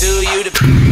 do you the